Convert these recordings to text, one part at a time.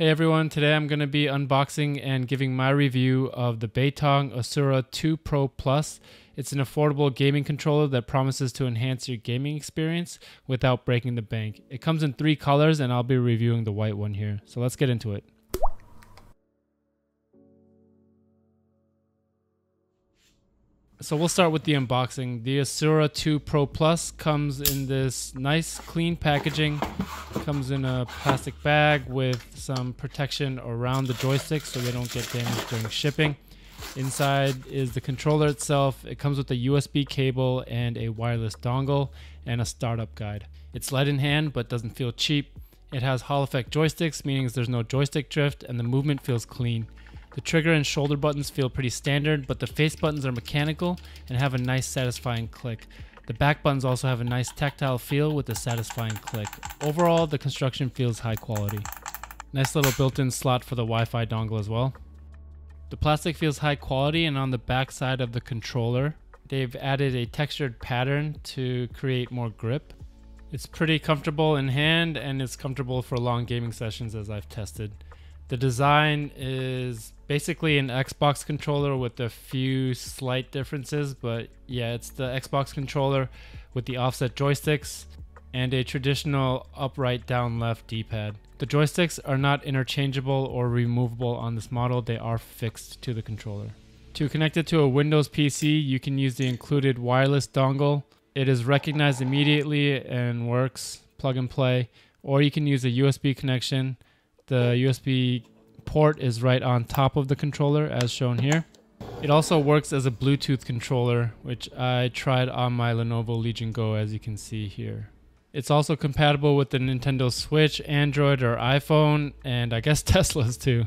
Hey everyone, today I'm going to be unboxing and giving my review of the Beitong Asura 2 Pro Plus. It's an affordable gaming controller that promises to enhance your gaming experience without breaking the bank. It comes in three colors and I'll be reviewing the white one here. So let's get into it. So we'll start with the unboxing. The Asura 2 Pro Plus comes in this nice clean packaging. Comes in a plastic bag with some protection around the joysticks so they don't get damaged during shipping. Inside is the controller itself. It comes with a USB cable and a wireless dongle and a startup guide. It's light in hand but doesn't feel cheap. It has Hall effect joysticks, meaning there's no joystick drift and the movement feels clean. The trigger and shoulder buttons feel pretty standard, but the face buttons are mechanical and have a nice satisfying click. The back buttons also have a nice tactile feel with a satisfying click. Overall, the construction feels high quality. Nice little built-in slot for the Wi-Fi dongle as well. The plastic feels high quality and on the back side of the controller, they've added a textured pattern to create more grip. It's pretty comfortable in hand and it's comfortable for long gaming sessions as I've tested. The design is basically an Xbox controller with a few slight differences, but yeah, it's the Xbox controller with the offset joysticks and a traditional upright down left D-pad. The joysticks are not interchangeable or removable on this model, they are fixed to the controller. To connect it to a Windows PC, you can use the included wireless dongle. It is recognized immediately and works plug and play, or you can use a USB connection the USB port is right on top of the controller as shown here. It also works as a Bluetooth controller, which I tried on my Lenovo Legion Go as you can see here. It's also compatible with the Nintendo Switch, Android, or iPhone, and I guess Tesla's too.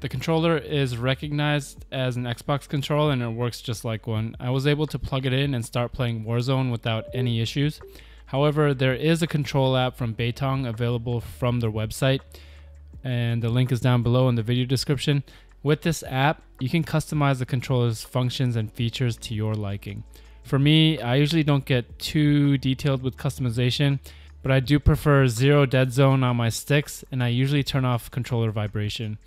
The controller is recognized as an Xbox controller and it works just like one. I was able to plug it in and start playing Warzone without any issues. However, there is a control app from Beitong available from their website and the link is down below in the video description. With this app, you can customize the controller's functions and features to your liking. For me, I usually don't get too detailed with customization, but I do prefer zero dead zone on my sticks, and I usually turn off controller vibration.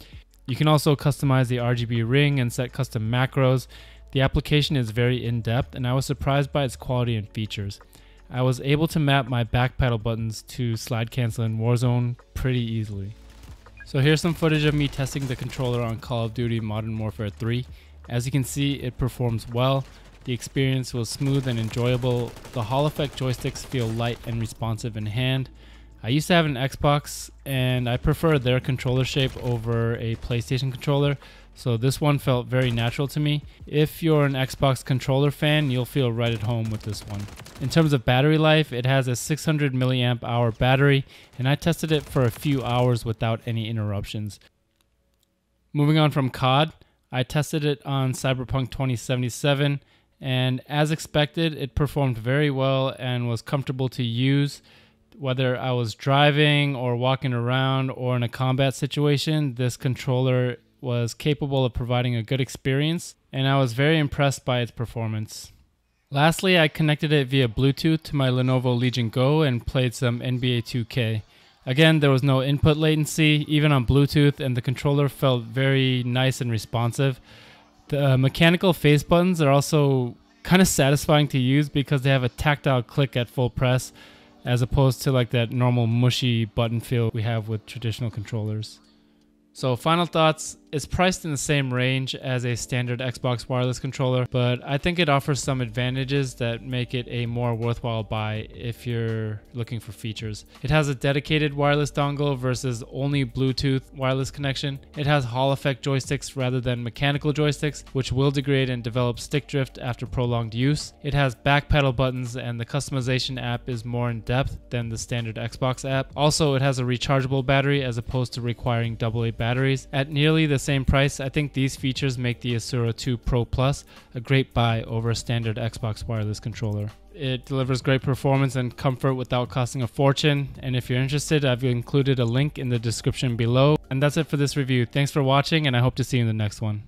You can also customize the RGB ring and set custom macros. The application is very in depth, and I was surprised by its quality and features. I was able to map my back pedal buttons to slide cancel in Warzone pretty easily. So here's some footage of me testing the controller on Call of Duty Modern Warfare 3. As you can see, it performs well. The experience was smooth and enjoyable. The Hall effect joysticks feel light and responsive in hand. I used to have an Xbox and I prefer their controller shape over a PlayStation controller, so this one felt very natural to me. If you're an Xbox controller fan, you'll feel right at home with this one. In terms of battery life, it has a 600 milliamp hour battery, and I tested it for a few hours without any interruptions. Moving on from COD, I tested it on Cyberpunk 2077, and as expected, it performed very well and was comfortable to use. Whether I was driving or walking around or in a combat situation, this controller was capable of providing a good experience, and I was very impressed by its performance. Lastly, I connected it via Bluetooth to my Lenovo Legion Go and played some NBA 2K. Again, there was no input latency, even on Bluetooth, and the controller felt very nice and responsive. The uh, mechanical face buttons are also kind of satisfying to use because they have a tactile click at full press, as opposed to like that normal mushy button feel we have with traditional controllers. So, final thoughts it's priced in the same range as a standard Xbox wireless controller, but I think it offers some advantages that make it a more worthwhile buy if you're looking for features. It has a dedicated wireless dongle versus only Bluetooth wireless connection. It has Hall effect joysticks rather than mechanical joysticks, which will degrade and develop stick drift after prolonged use. It has back pedal buttons, and the customization app is more in depth than the standard Xbox app. Also, it has a rechargeable battery as opposed to requiring AA batteries. At nearly the same price, I think these features make the Asura 2 Pro Plus a great buy over a standard Xbox wireless controller. It delivers great performance and comfort without costing a fortune. And if you're interested, I've included a link in the description below. And that's it for this review. Thanks for watching, and I hope to see you in the next one.